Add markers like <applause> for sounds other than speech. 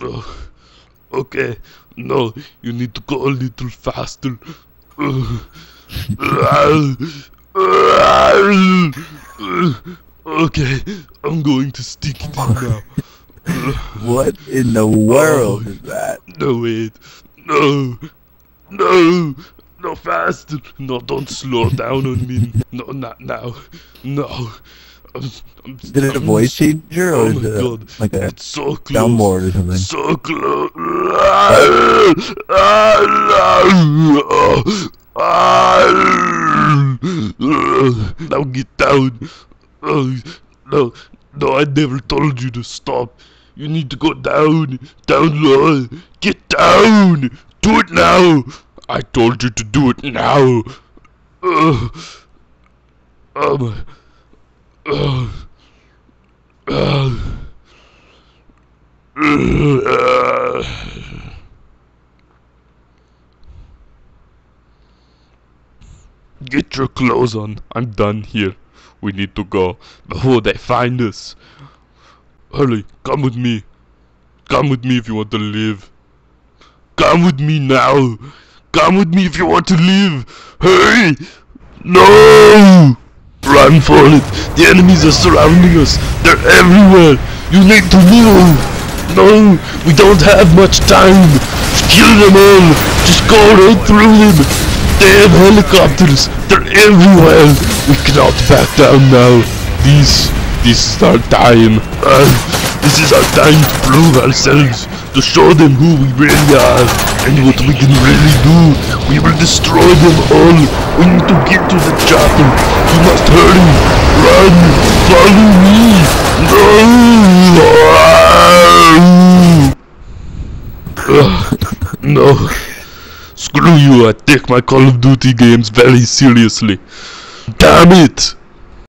Oh, okay, no, you need to go a little faster. Okay, I'm going to stick it in now. What in the world is that? No, wait. No. No. No, faster. No, don't slow down on me. No, not now. No. I'm, I'm, Is it a voice changer or Oh is it god. like a It's so close. soundboard or something? So close. Now get down. Oh, no, no, I never told you to stop. You need to go down, down low. Get down. Do it now. I told you to do it now. Ugh. Um. Get your clothes on. I'm done here. We need to go before they find us. Hurry, come with me. Come with me if you want to live. Come with me now. Come with me if you want to live. Hurry! No! Run for it. The enemies are surrounding us. They're everywhere. You need to move. No, we don't have much time. Kill them all. Just go right through them. They have helicopters. They're everywhere. We cannot back down now. These... this is time. Uh, this is our time to prove ourselves. To show them who we really are and what we can really do. We will destroy them all. We need to get to the chopper. You must hurry. Run. Follow me. No. <laughs> No. Screw you, I take my Call of Duty games very seriously. Damn it!